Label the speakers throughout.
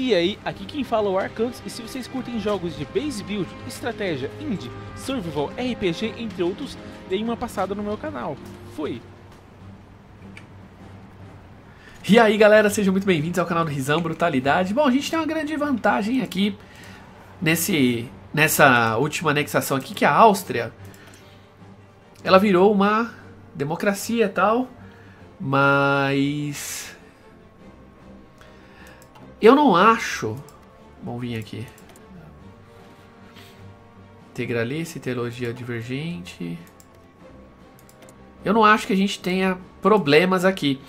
Speaker 1: E aí, aqui quem fala é o Arcantos, e se vocês curtem jogos de base build, estratégia, indie, survival, RPG, entre outros, deem uma passada no meu canal. Fui!
Speaker 2: E aí galera, sejam muito bem-vindos ao canal do Risão Brutalidade. Bom, a gente tem uma grande vantagem aqui nesse, nessa última anexação aqui, que a Áustria, ela virou uma democracia e tal, mas eu não acho. Vamos vir aqui. Integralice, teologia divergente. Eu não acho que a gente tenha problemas aqui.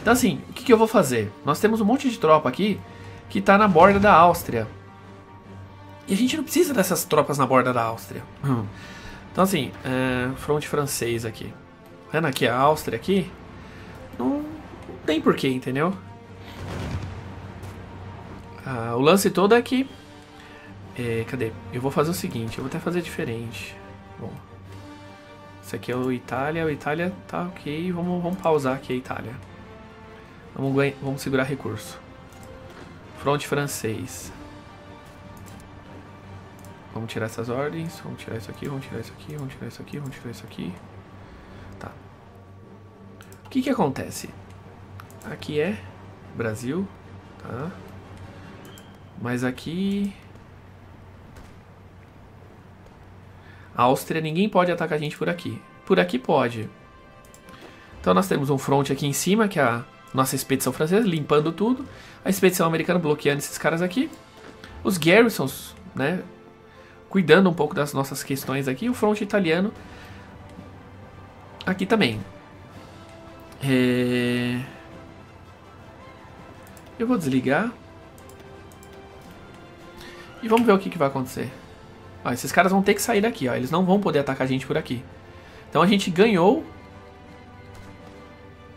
Speaker 2: Então assim, o que, que eu vou fazer? Nós temos um monte de tropa aqui que está na borda da Áustria. E a gente não precisa dessas tropas na borda da Áustria. Então assim, é, fronte francês aqui. Vendo aqui a Áustria aqui? Não, não tem porquê, entendeu? Ah, o lance todo é que... É, cadê? Eu vou fazer o seguinte, eu vou até fazer diferente. Bom, isso aqui é o Itália, o Itália tá ok, vamos, vamos pausar aqui a Itália. Vamos, vamos segurar recurso. Fronte francês. Vamos tirar essas ordens. Vamos tirar isso aqui, vamos tirar isso aqui, vamos tirar isso aqui, vamos tirar isso aqui. Tá. O que que acontece? Aqui é Brasil, tá? Mas aqui... Áustria, ninguém pode atacar a gente por aqui. Por aqui pode. Então nós temos um front aqui em cima, que é a nossa expedição francesa, limpando tudo. A expedição americana bloqueando esses caras aqui. Os garrisons, né? Cuidando um pouco das nossas questões aqui. O front italiano aqui também. É... Eu vou desligar. E vamos ver o que, que vai acontecer. Ó, esses caras vão ter que sair daqui, ó. Eles não vão poder atacar a gente por aqui. Então a gente ganhou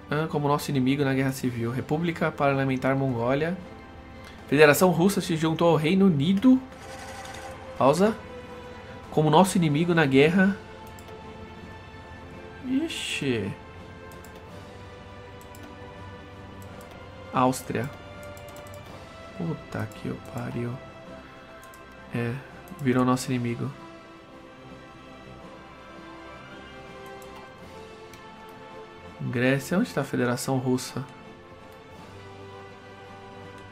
Speaker 2: ah, como nosso inimigo na Guerra Civil. República Parlamentar Mongólia. Federação Russa se juntou ao Reino Unido. Pausa. Como nosso inimigo na guerra. Ixi. Áustria. Puta que pariu. É, virou nosso inimigo. Grécia, onde está a Federação Russa?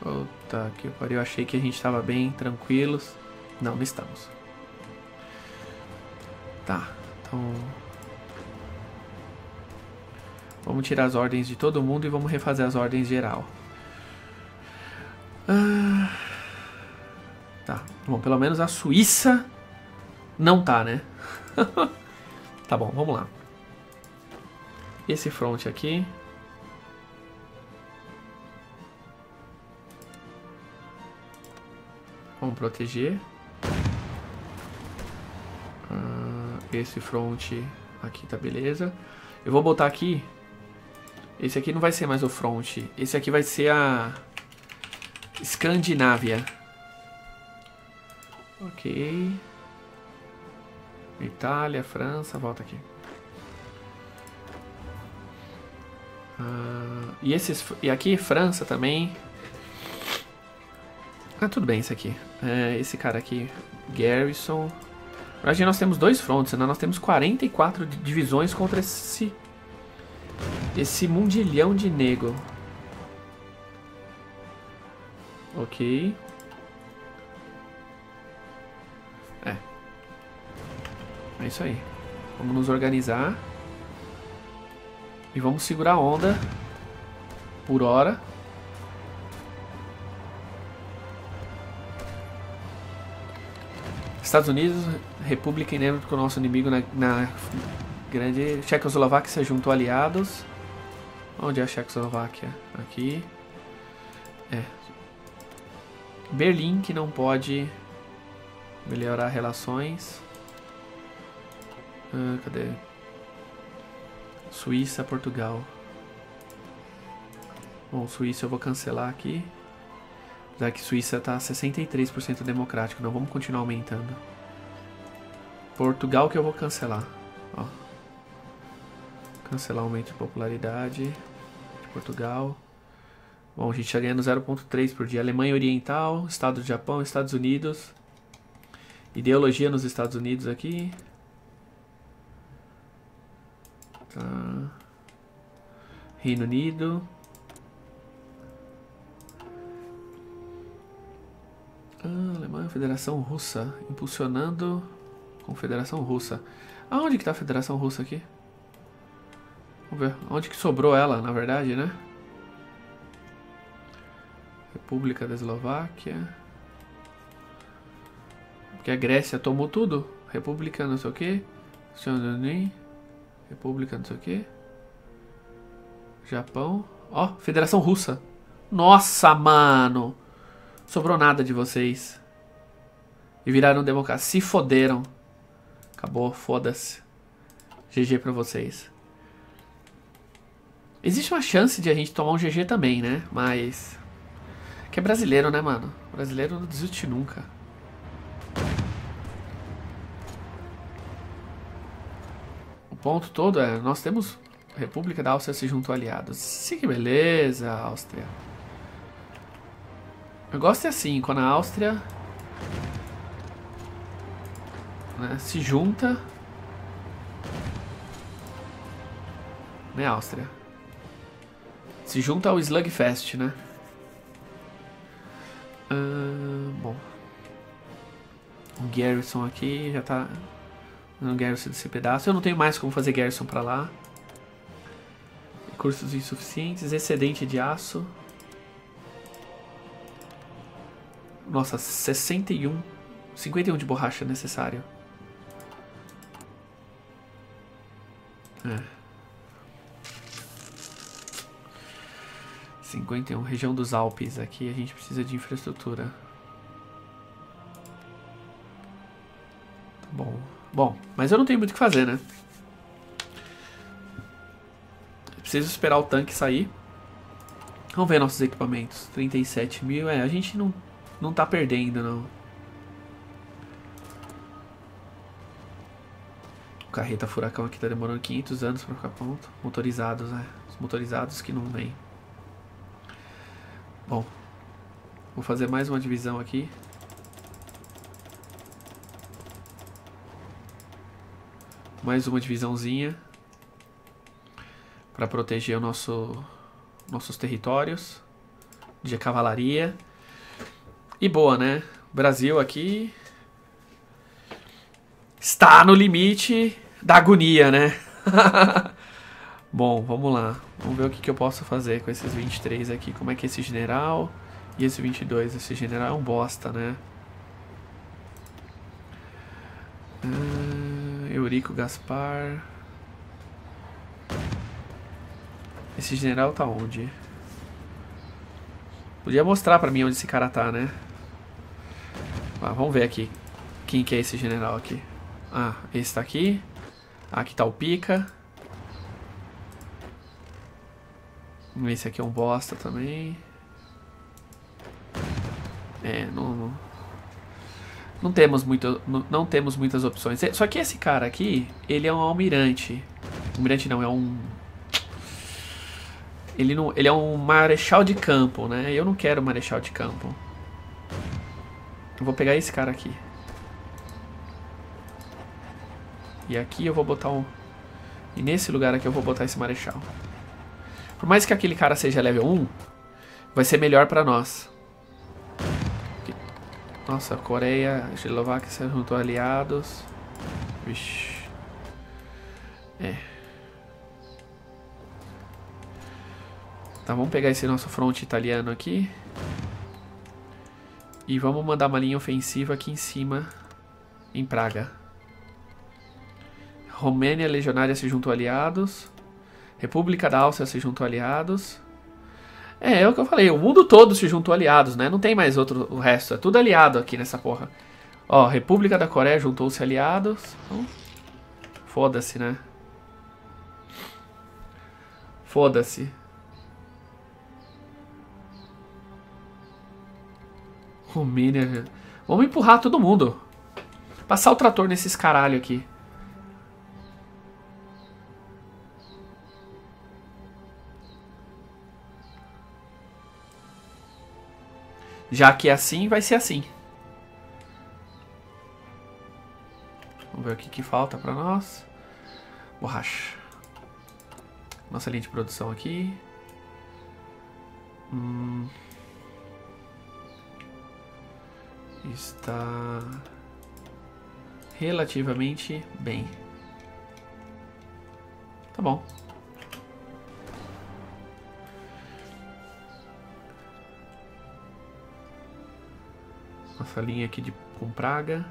Speaker 2: Puta que pariu, achei que a gente estava bem, tranquilos. Não, não estamos. Tá, então... Vamos tirar as ordens de todo mundo e vamos refazer as ordens geral. Ah, tá, bom, pelo menos a Suíça não tá, né? tá bom, vamos lá. Esse front aqui. Vamos proteger. Uh, esse front aqui tá beleza. Eu vou botar aqui. Esse aqui não vai ser mais o front. Esse aqui vai ser a Escandinávia. Ok. Itália, França, volta aqui. Uh, e, esses, e aqui, França também. Ah, tudo bem isso aqui. É, esse cara aqui, Garrison. Na nós temos dois fronts, né? Nós temos 44 divisões contra esse... Esse mundilhão de nego. Ok. Isso aí. Vamos nos organizar. E vamos segurar a onda por hora. Estados Unidos, República inêmito com o nosso inimigo na, na grande Tchecoslováquia se juntou aliados. Onde é a Tchecoslováquia? Aqui. É. Berlim que não pode melhorar relações. Ah, cadê? Suíça, Portugal. Bom, Suíça eu vou cancelar aqui. Já que Suíça está 63% democrático, não vamos continuar aumentando. Portugal que eu vou cancelar. Ó. Cancelar aumento de popularidade de Portugal. Bom, a gente já ganhando 0.3 por dia. Alemanha Oriental, Estado do Japão, Estados Unidos. Ideologia nos Estados Unidos aqui. Tá. Reino Unido. Ah, Alemanha, Federação Russa. Impulsionando Confederação Russa. Aonde que tá a Federação Russa aqui? Vamos ver. Onde que sobrou ela, na verdade, né? República da Eslováquia. Porque a Grécia tomou tudo. República não sei o que. República não sei o que. Japão. Ó, oh, Federação Russa. Nossa, mano. Sobrou nada de vocês. E viraram democracia. Se foderam. Acabou, foda-se. GG pra vocês. Existe uma chance de a gente tomar um GG também, né? Mas. Que é brasileiro, né, mano? Brasileiro não desiste nunca. Ponto todo é: nós temos República da Áustria se juntou aliados. Sim, que beleza, Áustria. Eu gosto é assim, quando a Áustria né, se junta. Né, Áustria? Se junta ao Slugfest, né? Bom. O Garrison aqui já tá. No Garrison desse pedaço. Eu não tenho mais como fazer Garrison pra lá. Recursos insuficientes. Excedente de aço. Nossa, 61. 51 de borracha necessário. É. 51, região dos Alpes. Aqui a gente precisa de infraestrutura. Bom, mas eu não tenho muito o que fazer, né? Preciso esperar o tanque sair. Vamos ver nossos equipamentos. 37 mil. É, a gente não, não tá perdendo, não. O carreta furacão aqui tá demorando 500 anos pra ficar pronto. Motorizados, né? Os motorizados que não vêm. Bom, vou fazer mais uma divisão aqui. Mais uma divisãozinha para proteger o nosso nossos territórios de cavalaria. E boa, né? Brasil aqui está no limite da agonia, né? Bom, vamos lá. Vamos ver o que, que eu posso fazer com esses 23 aqui. Como é que esse general e esse 22? Esse general é um bosta, né? Eurico Gaspar. Esse general tá onde? Podia mostrar pra mim onde esse cara tá, né? Ah, vamos ver aqui. Quem que é esse general aqui? Ah, esse tá aqui. Aqui tá o Pica. Esse aqui é um bosta também. É, não, não, temos muito, não, não, temos muitas opções. Só que esse cara aqui, ele é um almirante. Almirante não, é um ele não, ele é um marechal de campo, né? Eu não quero marechal de campo. Eu vou pegar esse cara aqui. E aqui eu vou botar um E nesse lugar aqui eu vou botar esse marechal. Por mais que aquele cara seja level 1, vai ser melhor pra nós. Nossa, Coreia, Eslováquia se juntou aliados. Vixe. É. Tá, vamos pegar esse nosso fronte italiano aqui. E vamos mandar uma linha ofensiva aqui em cima, em Praga. Romênia Legionária se juntou aliados. República da Áustria se juntou aliados. É, é o que eu falei, o mundo todo se juntou aliados, né? Não tem mais outro, o resto, é tudo aliado aqui nessa porra. Ó, República da Coreia juntou-se aliados. Então, Foda-se, né? Foda-se. Romênia. Vamos empurrar todo mundo. Passar o trator nesses caralho aqui. Já que é assim, vai ser assim. Vamos ver o que, que falta para nós. Borracha. Nossa linha de produção aqui. Hum. Está relativamente bem. Tá bom. Nossa linha aqui de com praga.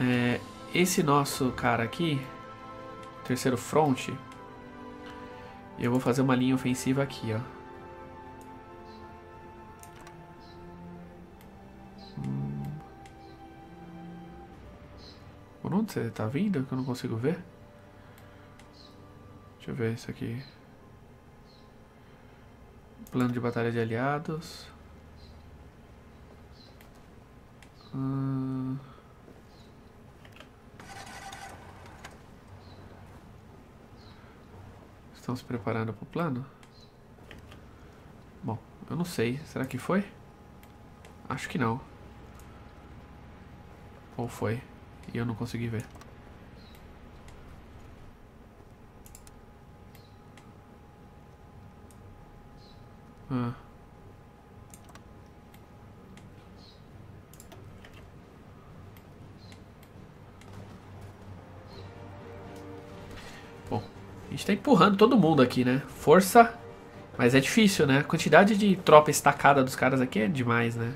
Speaker 2: É, esse nosso cara aqui, terceiro front, eu vou fazer uma linha ofensiva aqui, ó. Por onde você tá vindo que eu não consigo ver? Deixa eu ver isso aqui. Plano de batalha de aliados. Estão se preparando para o plano? Bom, eu não sei. Será que foi? Acho que não. Ou foi? E eu não consegui ver. Ah. Gente tá empurrando todo mundo aqui, né? Força. Mas é difícil, né? A quantidade de tropa estacada dos caras aqui é demais, né?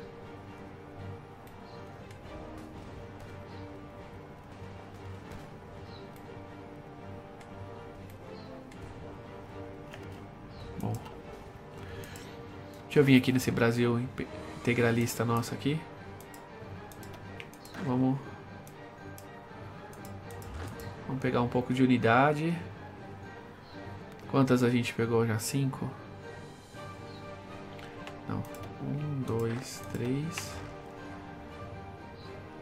Speaker 2: Bom. Deixa eu vir aqui nesse Brasil integralista nosso aqui. Vamos... Vamos pegar um pouco de unidade. Quantas a gente pegou já? Cinco? Não. Um, dois, três.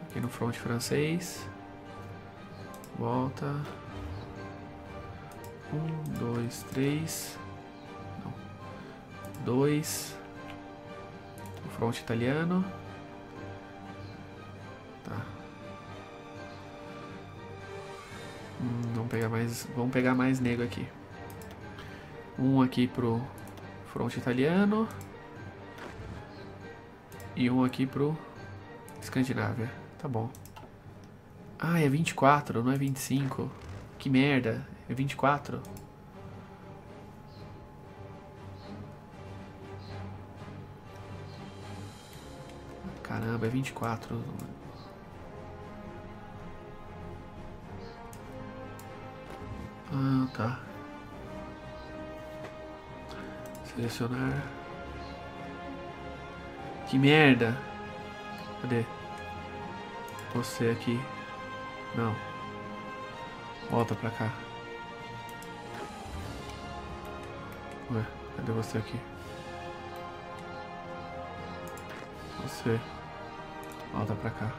Speaker 2: Aqui no front francês. Volta. Um, dois, três. Não. Dois. No front italiano. Tá. Hum, vamos pegar mais. Vamos pegar mais negro aqui. Um aqui pro front italiano. E um aqui pro Escandinávia. Tá bom. Ah, é 24, não é 25. Que merda. É 24. Caramba, é 24. Ah, tá. Selecionar. Que merda. Cadê? Você aqui. Não. Volta pra cá. Ué, cadê você aqui? Você. Volta pra cá.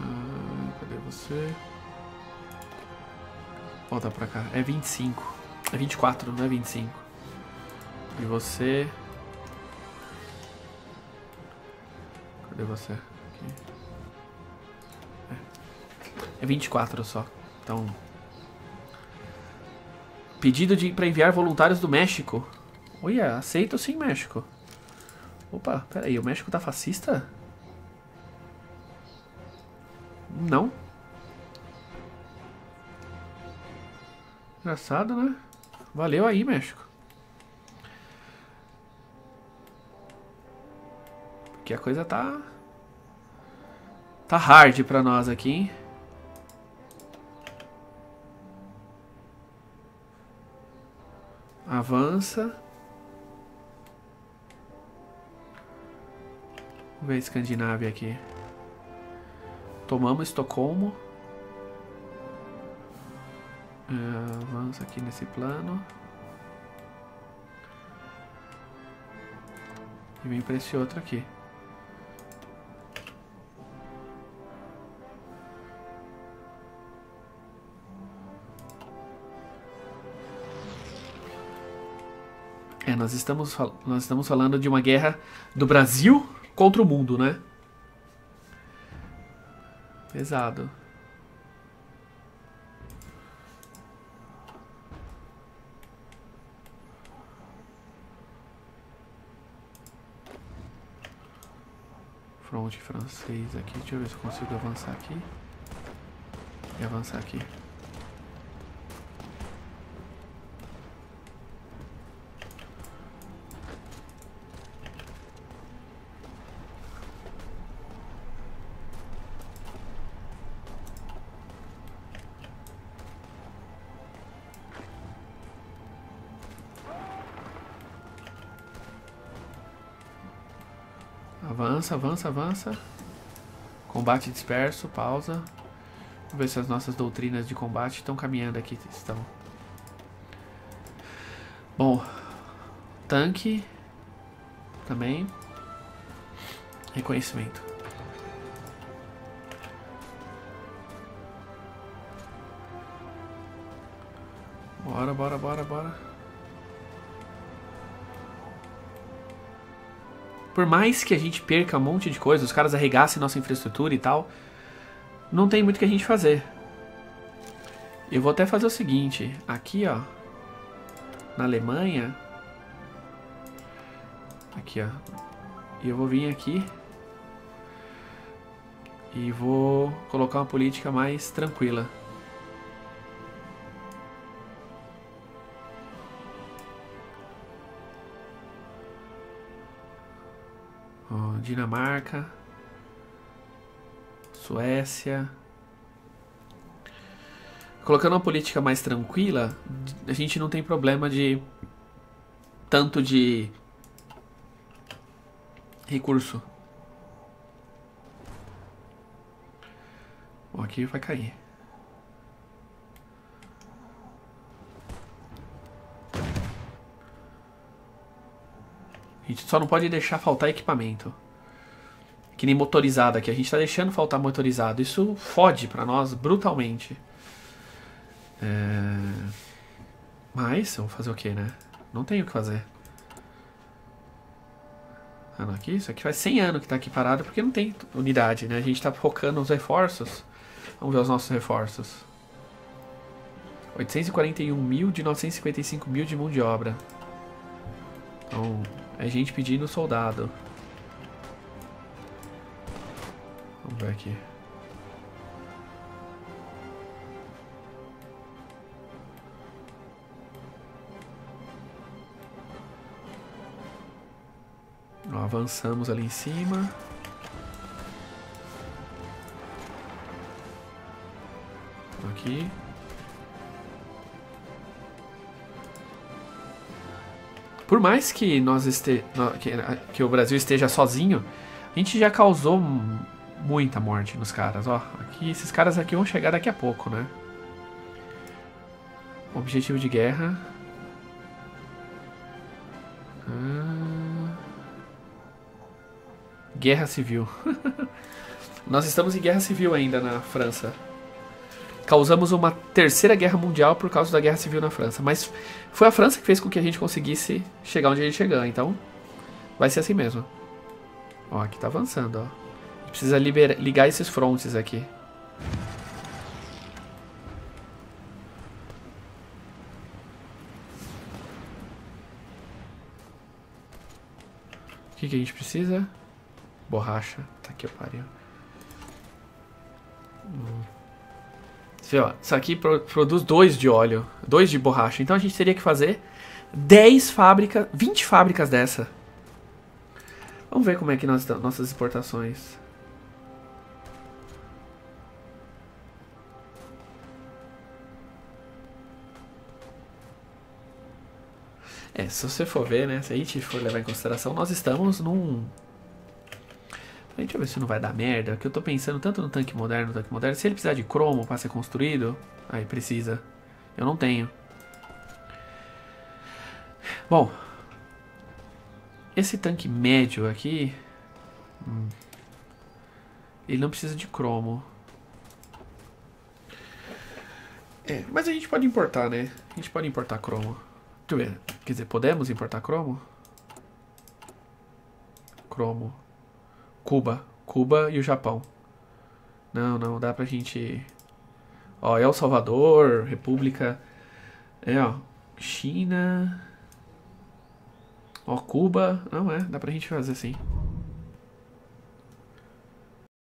Speaker 2: Ah, cadê você? Volta pra cá. É 25. É 24, não é 25. E você... Cadê você? Aqui. É. é 24 só. Então... Pedido de, pra enviar voluntários do México. Olha, aceito sim, México. Opa, peraí, o México tá fascista? Não. Engraçado, né? Valeu aí, México. Porque a coisa tá... Tá hard pra nós aqui, hein? Avança. Vamos ver a Escandinávia aqui. Tomamos Estocolmo. Uh, avança aqui nesse plano. E vem para esse outro aqui. É, nós estamos, nós estamos falando de uma guerra do Brasil contra o mundo, né? Pesado. Fronte francês aqui. Deixa eu ver se eu consigo avançar aqui. E avançar aqui. Avança, avança, avança. Combate disperso, pausa. Vamos ver se as nossas doutrinas de combate estão caminhando aqui. Estão. Bom, tanque também. Reconhecimento. Bora, bora, bora, bora. Por mais que a gente perca um monte de coisa, os caras arregassem nossa infraestrutura e tal, não tem muito que a gente fazer. Eu vou até fazer o seguinte, aqui ó, na Alemanha, aqui ó, eu vou vir aqui e vou colocar uma política mais tranquila. Dinamarca, Suécia. Colocando uma política mais tranquila, a gente não tem problema de tanto de recurso. Bom, aqui vai cair. A gente só não pode deixar faltar equipamento. Que nem motorizado aqui. A gente tá deixando faltar motorizado. Isso fode pra nós brutalmente. É... Mas, eu vou fazer o que, né? Não tenho o que fazer. Ah, aqui, isso aqui faz 100 anos que tá aqui parado porque não tem unidade, né? A gente tá focando nos reforços. Vamos ver os nossos reforços. 841 mil de 955 mil de mão de obra. Então, é gente pedindo soldado. Aqui. Avançamos ali em cima. Aqui. Por mais que nós este, que o Brasil esteja sozinho, a gente já causou muita morte nos caras, ó. Aqui, esses caras aqui vão chegar daqui a pouco, né? Objetivo de guerra. Ah. Guerra civil. Nós estamos em guerra civil ainda na França. Causamos uma terceira guerra mundial por causa da guerra civil na França. Mas foi a França que fez com que a gente conseguisse chegar onde a gente chegou. Então, vai ser assim mesmo. Ó, aqui tá avançando, ó. Precisa ligar, esses frontes aqui. O que, que a gente precisa? Borracha. Tá aqui, eu pariu. Ó, isso aqui pro, produz dois de óleo, dois de borracha. Então a gente teria que fazer 10 fábricas, 20 fábricas dessa. Vamos ver como é que nós nossas exportações. Se você for ver, né? Se a gente for levar em consideração, nós estamos num. Deixa eu ver se não vai dar merda. Que eu tô pensando tanto no tanque moderno, no tanque moderno. Se ele precisar de cromo para ser construído, aí precisa. Eu não tenho. Bom, esse tanque médio aqui, hum, ele não precisa de cromo. É, mas a gente pode importar, né? A gente pode importar cromo. Deixa eu ver. Quer dizer, podemos importar cromo? Cromo. Cuba. Cuba e o Japão. Não, não, dá pra gente. Ó, El Salvador, República. É, ó. China. Ó, Cuba. Não é, dá pra gente fazer assim.